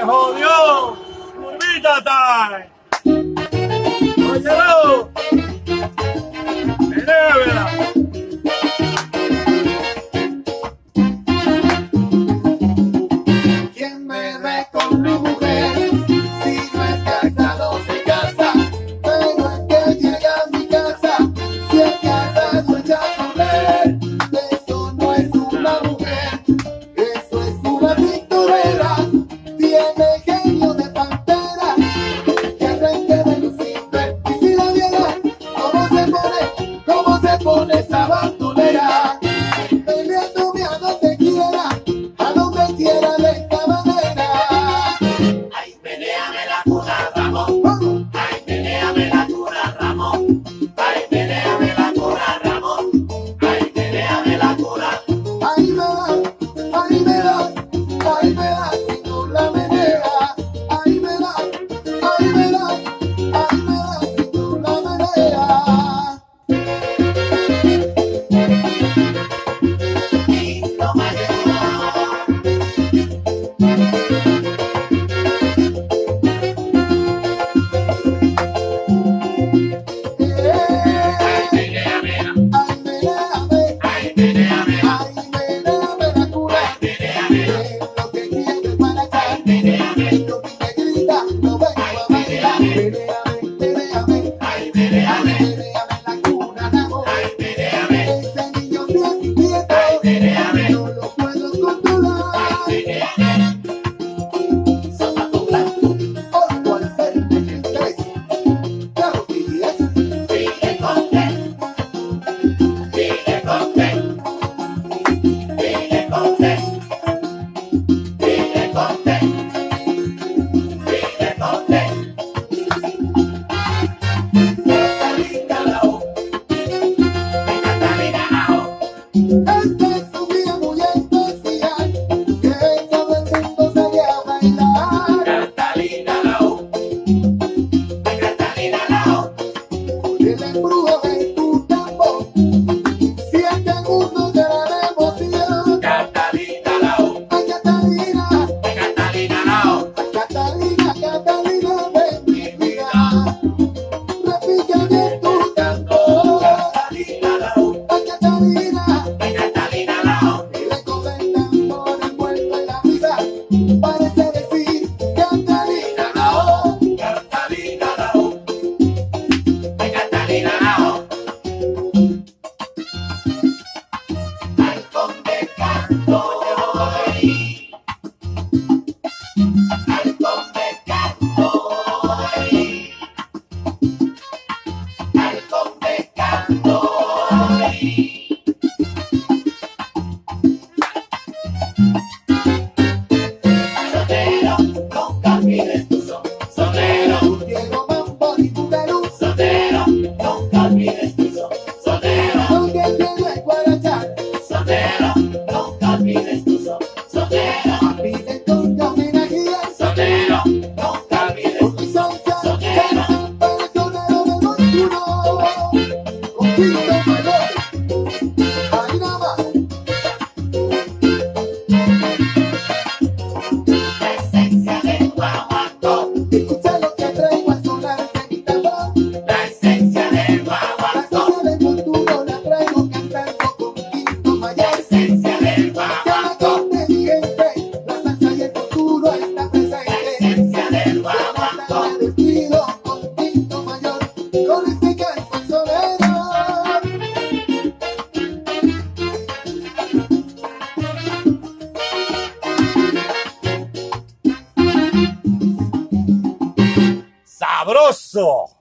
¡Se jodió! ¡Curvita time! ¡Oye, all.